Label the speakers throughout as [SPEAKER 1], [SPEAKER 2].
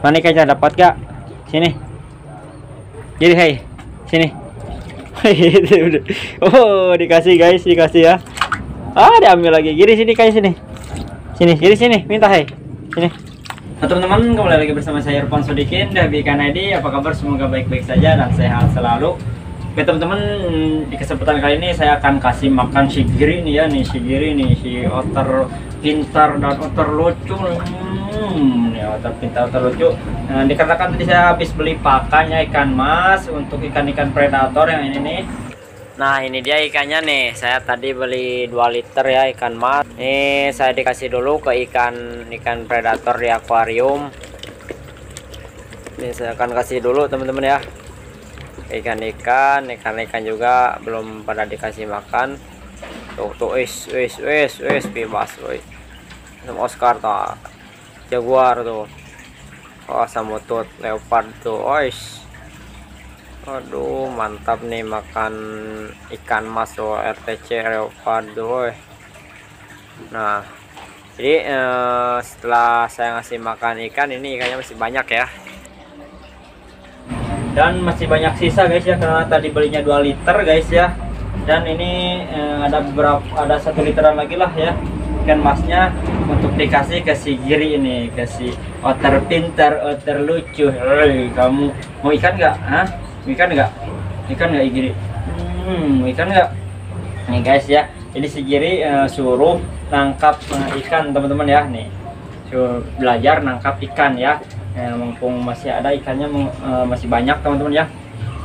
[SPEAKER 1] Mana ikannya dapat gak? Sini. Jadi hei, sini. oh, dikasih guys, dikasih ya. Ah, diambil lagi. Giri sini kayak sini. Sini, giri sini, minta hei. Sini. Nah, teman-teman, kembali lagi bersama saya Irfan Sodikin dari Kanadi. Apa kabar? Semoga baik-baik saja dan sehat selalu. Oke teman-teman, di kesempatan kali ini saya akan kasih makan si Giri nih ya, nih si Giri nih, si otter pintar dan otter lucu. Hmm, ya otter pintar, otter lucu. Nah, dikarenakan tadi saya habis beli pakannya ikan mas untuk ikan-ikan predator yang ini nih. Nah ini dia ikannya nih, saya tadi beli 2 liter ya ikan mas. Ini saya dikasih dulu ke ikan ikan predator di akuarium. Ini saya akan kasih dulu teman-teman ya ikan-ikan ikan-ikan juga belum pada dikasih makan. Tuh tuh wis wis wis wis bebas woi. Sama Oscar tuh jaguar tuh oh samutut leopard tuh wis aduh mantap nih makan ikan mas tuh RTC leopard tuh nah jadi eh, setelah saya ngasih makan ikan ini ikannya masih banyak ya dan masih banyak sisa guys ya karena tadi belinya 2 liter guys ya. Dan ini eh, ada beberapa ada satu literan lagi lah ya ikan masnya untuk dikasih ke si Giri ini ke si otter pintar otter lucu. Hei, kamu mau ikan nggak? Hah? ikan nggak? Ikan nggak Giri hmm, ikan nggak? Nih guys ya. Jadi si Giri eh, suruh nangkap eh, ikan teman-teman ya. Nih suruh belajar nangkap ikan ya eh, mumpung masih ada ikannya eh, masih banyak teman-teman ya.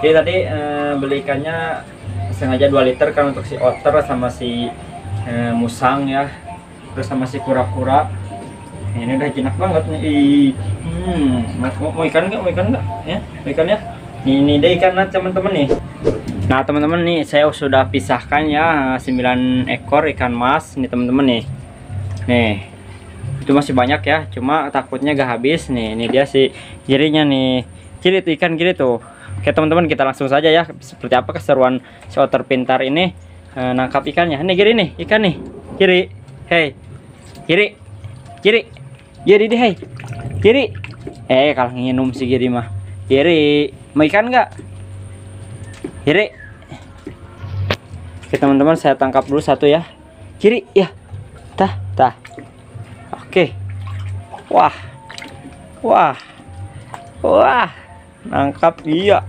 [SPEAKER 1] Jadi tadi eh, beli ikannya sengaja 2 liter kan untuk si otter sama si eh, musang ya. Terus sama si kura-kura. Ini udah jinak banget nih. Ih, hmm, mau, mau ikan nggak? Mau ikan nggak? Ya mau ikan ya? Ini, ini deh ikan teman-teman nih. Nah teman-teman nih saya sudah pisahkan ya 9 ekor ikan mas ini teman-teman nih. Nih itu masih banyak ya cuma takutnya gak habis nih ini dia sih jirinya nih. Kiri tuh ikan kiri tuh. Oke teman-teman kita langsung saja ya seperti apa keseruan si otter pintar ini e, nangkap ikannya. Ini kiri nih ikan nih. Kiri hei. Kiri kiri. Kiri deh hei. Kiri. Eh kalau nginum si kiri mah. Kiri. Mau ikan nggak? Kiri. Oke teman-teman saya tangkap dulu satu ya. Kiri ya. Tah tah Oke. Wah. Wah. Wah. Nangkap iya.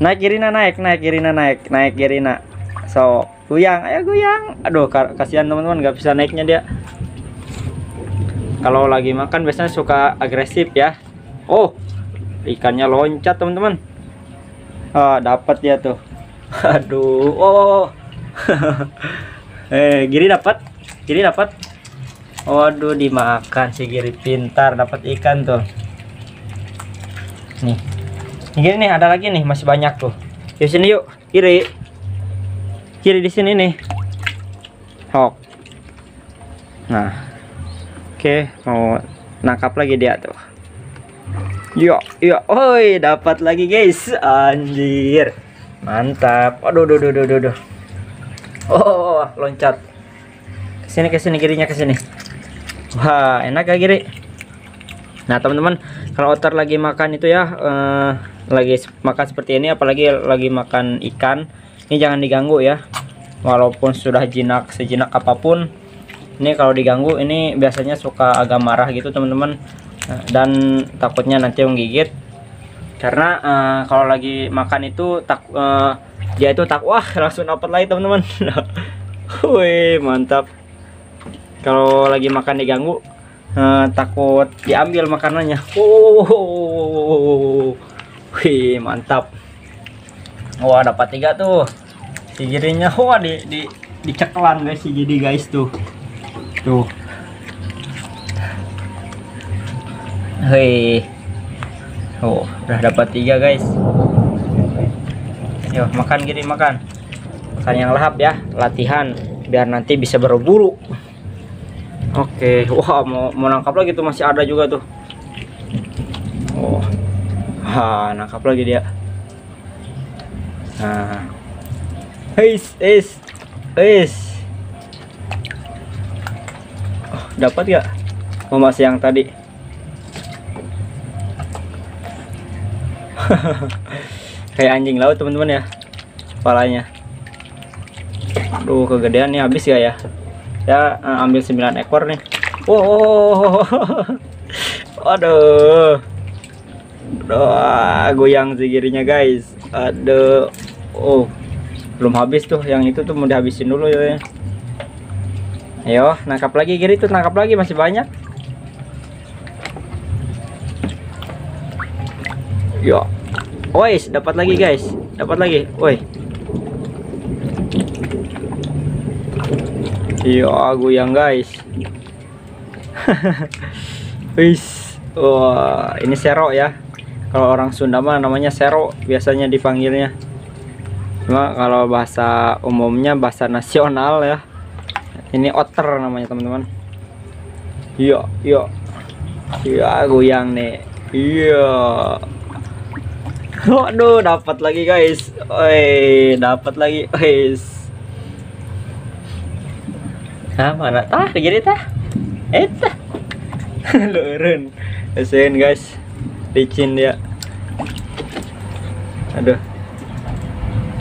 [SPEAKER 1] Naik Girina naik, naik Girina naik, naik Girina. So, goyang, ayo goyang. Aduh, kasihan teman-teman nggak bisa naiknya dia. Kalau lagi makan biasanya suka agresif ya. Oh, ikannya loncat teman-teman. Ah, dapat dia tuh. Aduh, oh. eh, Giri dapat. Giri dapat. Waduh dimakan si Giri pintar dapat ikan tuh. Nih. Giri nih ada lagi nih masih banyak tuh. Di sini yuk, Giri. Giri di sini nih. Hok. Nah. Oke, mau nangkap lagi dia tuh. Yuk, yuk. Oi, dapat lagi guys. Anjir. Mantap. Aduh, aduh, aduh, aduh, aduh. Oh, loncat. Ke sini, ke sini, kirinya ke sini. Wah, enak ya Giri. Nah, teman-teman, kalau otter lagi makan itu ya eh, lagi makan seperti ini apalagi lagi makan ikan, ini jangan diganggu ya. Walaupun sudah jinak sejinak apa pun, ini kalau diganggu ini biasanya suka agak marah gitu, teman-teman. Eh, dan takutnya nanti menggigit. Karena eh, kalau lagi makan itu tak eh, dia itu tak wah langsung dapat lagi, teman-teman. Wih, mantap kalau lagi makan diganggu? Uh, takut diambil makanannya. Wow wih mantap. Wah dapat tiga tuh. Si girinya wah di di diceklan guys si giri guys tuh. Tuh. Hei. Oh udah dapat tiga guys. Yuk makan giri makan. Makan yang lahap ya latihan. Biar nanti bisa berburu Oke, wah mau mau nangkap lagi tuh masih ada juga tuh. Oh, ha nangkap lagi dia. Nah, Eis, eis, eis. Oh, dapat gak? Oh masih yang tadi. kayak anjing laut teman-teman ya kepalanya aduh kegedean nih habis ya ya ya eh, ambil 9 ekor nih. Wow aduh. Doa goyang segirinya guys. Aduh. Oh belum habis tuh. Yang itu tuh mau dihabisin dulu ya. Ayo nangkap lagi giri tuh nangkap lagi masih banyak. Yo Wais, dapat lagi guys. Dapat lagi. Woi. Iya, goyang guys. Wis. Wah, ini sero ya. Kalau orang Sunda mah namanya sero biasanya dipanggilnya. Cuma kalau bahasa umumnya bahasa nasional ya. Ini otter namanya teman-teman. Iya, iya. Iya, goyang nih. Iya. Waduh, dapat lagi guys. Oi, dapat lagi, guys. Ah, mana tah? Jadi tah? Eta. Lurun. Kasihan guys. Licin dia. Aduh.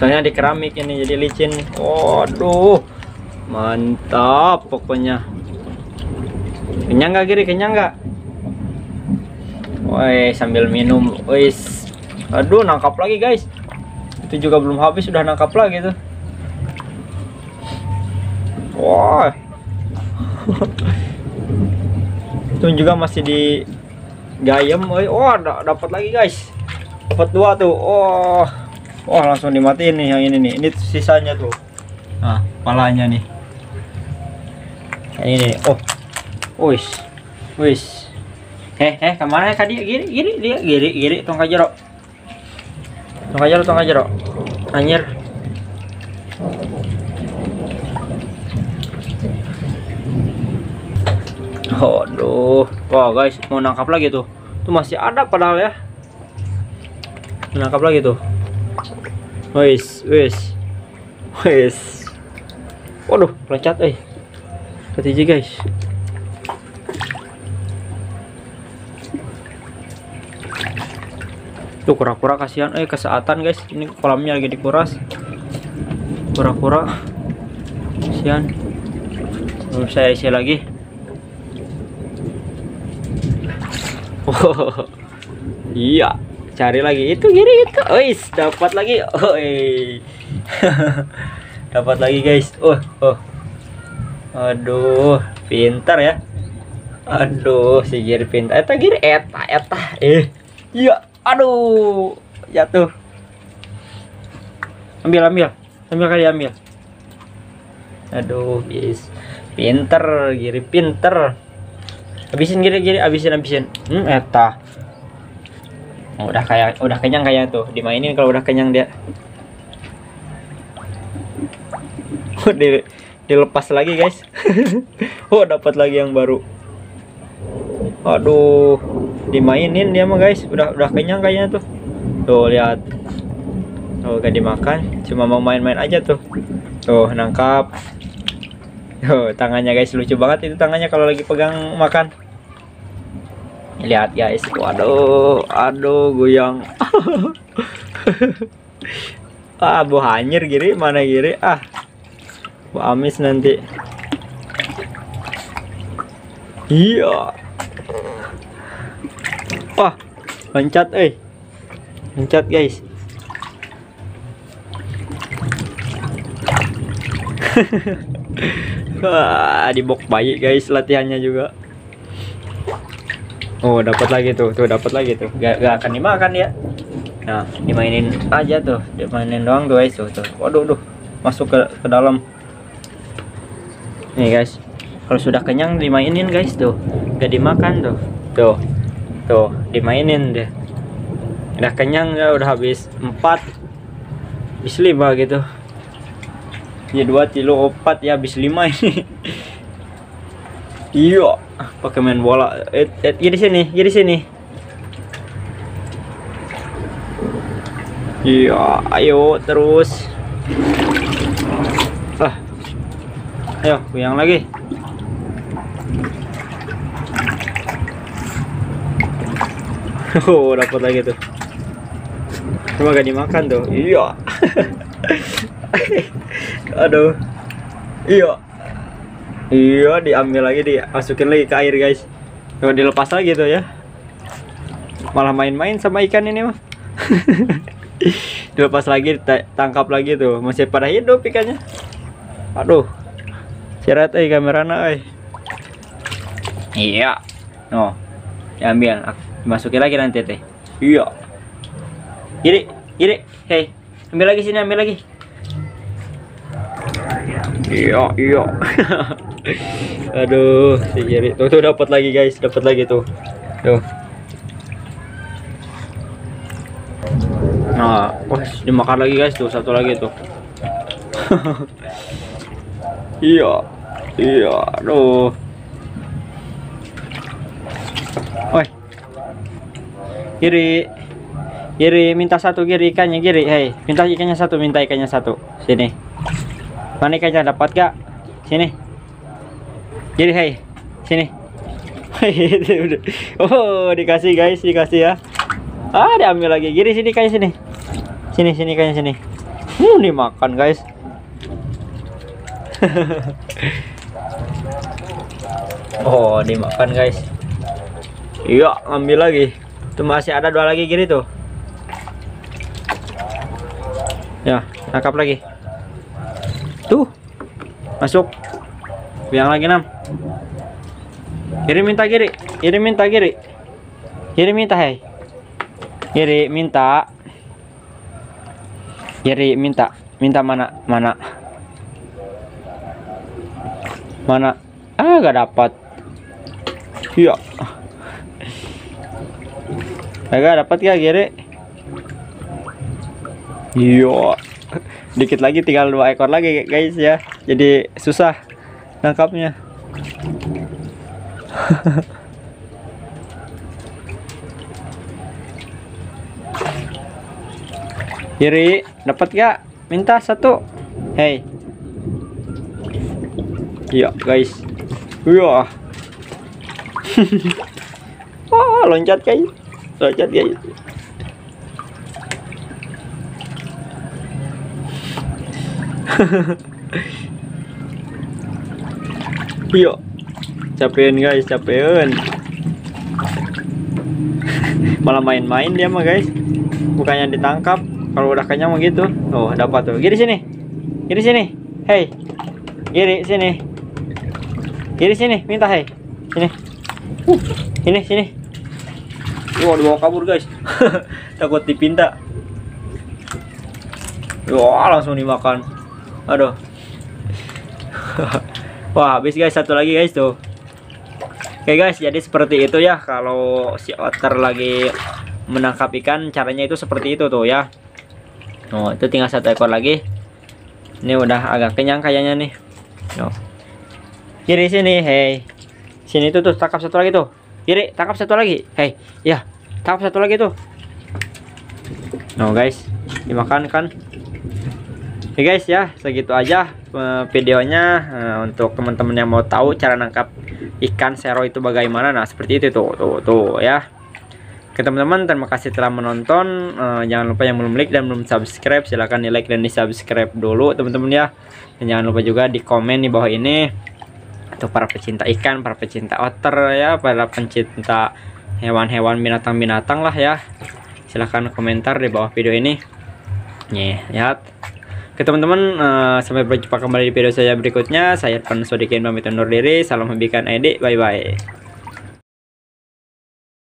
[SPEAKER 1] Soalnya di keramik ini jadi licin. Waduh. Mantap pokoknya. Kenyang gak kiri? Kenyang gak? Woi, sambil minum. Wis, aduh nangkap lagi guys itu juga belum habis sudah nangkap lagi tuh wah. Itu juga masih di gayam oh dapat lagi guys. Dapat dua tuh. Oh wah langsung dimatiin nih yang ini nih. Ini sisanya tuh. Nah palanya nih. Ini. Nih oh. Wis. Wis. Heh heh ke mana ya kadi gini gini dia. Gini gini tongkat jeruk Tong aja lo, tong aja lo. Anjir. Aduh. Wah, guys, mau nangkap lagi tuh. Tuh masih ada padahal ya. Nangkap lagi tuh. Wis, wis. Wis. Waduh, loncat eh. Ketiga guys. tuh kura-kura kasihan eh kesehatan guys ini kolamnya lagi dikuras kura-kura kasihan saya isi lagi oh iya cari lagi itu gini itu. Ois dapat lagi. Oi. Dapat lagi guys. Oh oh. Aduh pintar ya. Aduh si giri pintar. Eta giri eta eta. Eh iya. Aduh jatuh. Ambil ambil. Ambil kali ambil. Aduh guys. Pinter giri pinter habisin giri giri habisin habisin. Hmm eta. Oh, udah kayak udah kenyang kayak tuh. Dimainin kalau udah kenyang dia. Oh, di, dilepas lagi guys. Oh dapat lagi yang baru. Aduh dimainin dia mah guys. Udah udah kenyang kayaknya tuh. Tuh lihat. Tuh gak dimakan. Cuma mau main-main aja tuh. Tuh nangkap. Tuh tangannya guys. Lucu banget itu tangannya kalau lagi pegang makan lihat guys waduh aduh goyang ah bu hanyir giri mana giri ah bu amis nanti iya Wah, loncat eh. Loncat guys. Wah, di box bayi guys latihannya juga. Oh, dapat lagi tuh. Tuh dapat lagi tuh. Gak, gak akan dimakan ya. Nah, dimainin aja tuh. Dimainin doang tuh guys tuh. tuh. Waduh, duh. Masuk ke, ke dalam. Nih guys. Kalau sudah kenyang dimainin guys tuh. Gak dimakan tuh. Tuh tuh dimainin deh udah kenyang ya udah habis 4 habis 5 gitu ya 2 kilo 4 ya habis 5 ini iya pakai main bola. Eh, eh ya sini ya di sini. Iya ayo terus. Ah. Ayo yang lagi. Oh dapat lagi tuh. Cuma gak dimakan tuh. Iya. Aduh. Iya iya diambil lagi dimasukin lagi ke air guys. Kalau dilepas lagi tuh ya. Malah main-main sama ikan ini mah. Dilepas lagi tangkap lagi tuh. Masih pada hidup ikannya. Aduh. Seret eh kamerana eh. Iya. No diambil. Masukin lagi nanti teh. Iya. Kiri kiri hei ambil lagi sini ambil lagi. Iya iya aduh si kiri tuh tuh dapat lagi guys. Dapat lagi tuh. Tuh. Nah wah dimakan lagi guys tuh. Satu lagi tuh. Iya iya aduh. Woi kiri kiri minta satu kiri ikannya kiri hei minta ikannya satu minta ikannya satu. Sini. Mana ikannya dapat gak sini kiri hei sini oh dikasih guys dikasih ya ah diambil lagi kiri sini kayak sini Sini sini kayaknya sini. Hmm, dimakan guys. oh, dimakan guys. Iya, ambil lagi. Tuh masih ada dua lagi gini tuh. Ya, tangkap lagi. Tuh. Masuk. Yang lagi enam. Kiri minta kiri. Kiri minta kiri. Kiri minta hei. Kiri minta. Kiri minta, minta mana? Mana? Mana? Ah, gak dapat. Iya. Gak dapat ya Giri? Iya. Dikit lagi tinggal dua ekor lagi guys ya. Jadi susah nangkapnya. Kiri, dapat gak? Minta satu. Hey. Iya, guys. Iya. oh, loncat guys. Loncat guys. Iya. Capean guys, capean. Malah main-main dia mah guys. Bukannya ditangkap kalau udah kenyang begitu oh dapat tuh gini sini gini sini hei gini sini gini sini minta hei sini uh, ini sini Wah, dibawa kabur guys. Takut dipinta. Wah, langsung dimakan. Aduh. Wah, habis guys, satu lagi guys tuh. Oke guys, jadi seperti itu ya kalau si otter lagi menangkap ikan caranya itu seperti itu tuh ya. Oh, itu tinggal satu ekor lagi. Ini udah agak kenyang kayaknya nih. No. Kiri sini, hei. Sini tuh tuh tangkap satu lagi tuh. Kiri, tangkap satu lagi. Hei, ya. Tangkap satu lagi tuh. No, guys. Dimakan kan. Oke guys ya, segitu aja uh, videonya uh, untuk teman-teman yang mau tahu cara nangkap ikan sero itu bagaimana. Nah, seperti itu tuh, tuh, tuh ya. Oke teman-teman, terima kasih telah menonton. Uh, jangan lupa yang belum like dan belum subscribe, silahkan di like dan di subscribe dulu teman-teman ya. Dan jangan lupa juga di komen di bawah ini untuk para pecinta ikan, para pecinta otter ya, para pecinta hewan-hewan binatang-binatang lah ya. Silahkan komentar di bawah video ini. Nih, lihat. Oke teman-teman, uh, sampai berjumpa kembali di video saya berikutnya. Saya Irfan Sodikin pamit undur diri. Salam hobikan ID. Bye bye.